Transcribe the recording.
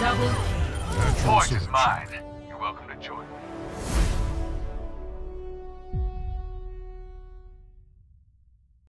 Double Forge is mine. You're welcome to join me.